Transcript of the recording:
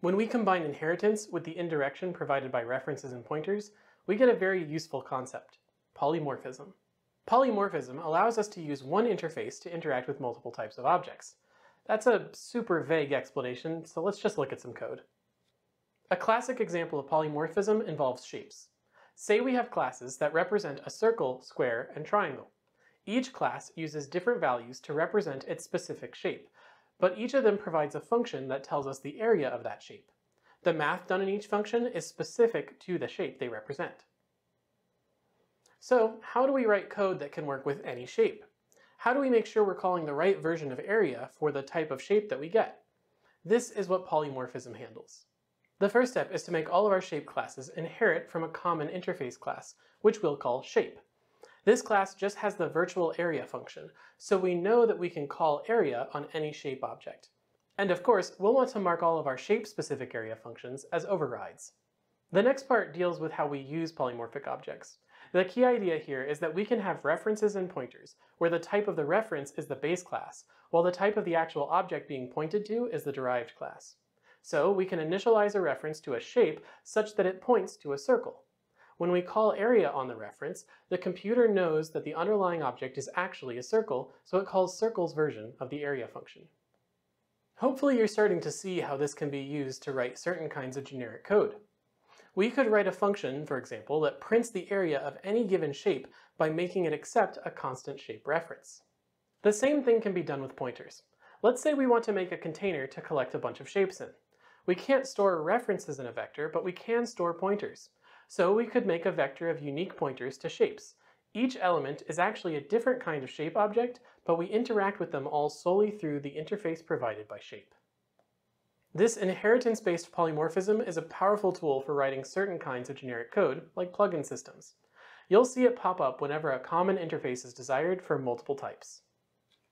When we combine inheritance with the indirection provided by references and pointers, we get a very useful concept, polymorphism. Polymorphism allows us to use one interface to interact with multiple types of objects. That's a super vague explanation, so let's just look at some code. A classic example of polymorphism involves shapes. Say we have classes that represent a circle, square, and triangle. Each class uses different values to represent its specific shape, but each of them provides a function that tells us the area of that shape. The math done in each function is specific to the shape they represent. So how do we write code that can work with any shape? How do we make sure we're calling the right version of area for the type of shape that we get? This is what polymorphism handles. The first step is to make all of our shape classes inherit from a common interface class, which we'll call shape. This class just has the virtual area function, so we know that we can call area on any shape object. And of course, we'll want to mark all of our shape-specific area functions as overrides. The next part deals with how we use polymorphic objects. The key idea here is that we can have references and pointers, where the type of the reference is the base class, while the type of the actual object being pointed to is the derived class. So we can initialize a reference to a shape such that it points to a circle. When we call area on the reference, the computer knows that the underlying object is actually a circle, so it calls circle's version of the area function. Hopefully you're starting to see how this can be used to write certain kinds of generic code. We could write a function, for example, that prints the area of any given shape by making it accept a constant shape reference. The same thing can be done with pointers. Let's say we want to make a container to collect a bunch of shapes in. We can't store references in a vector, but we can store pointers. So we could make a vector of unique pointers to shapes. Each element is actually a different kind of shape object, but we interact with them all solely through the interface provided by shape. This inheritance-based polymorphism is a powerful tool for writing certain kinds of generic code, like plugin systems. You'll see it pop up whenever a common interface is desired for multiple types.